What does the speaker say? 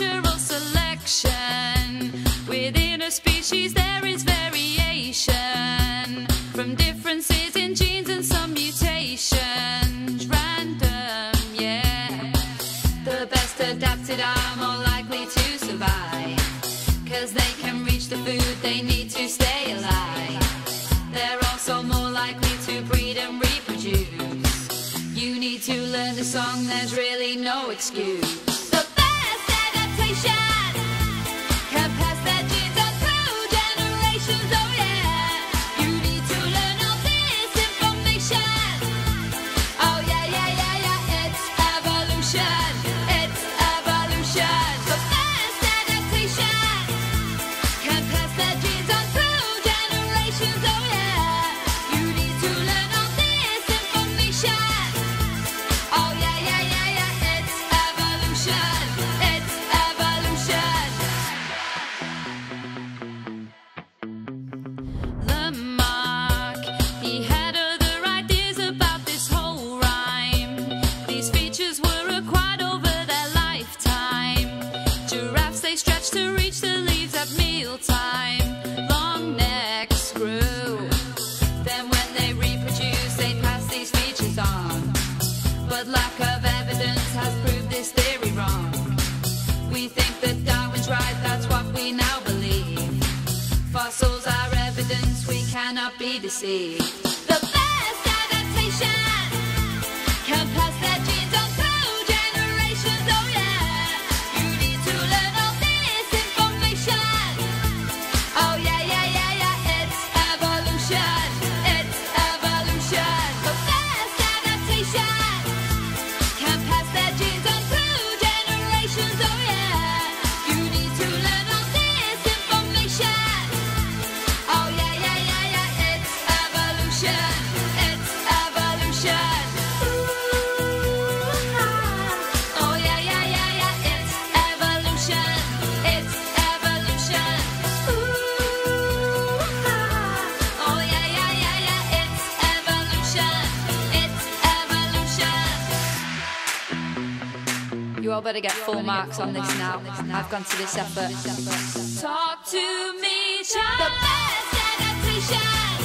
natural selection. Within a species, there is variation from differences in genes and some mutations. Random, yeah. The best adapted are more likely to survive, cause they can reach the food they need to stay alive. They're also more likely to breed and reproduce. You need to learn the song, there's really no excuse. Soy to reach the leaves at mealtime. Long necks grew. Then when they reproduce, they pass these features on. But lack of evidence has proved this theory wrong. We think that Darwin's right, that's what we now believe. Fossils are evidence, we cannot be deceived. You all better get full marks on this now. I've gone to this effort. Talk to me, child. The best adaptation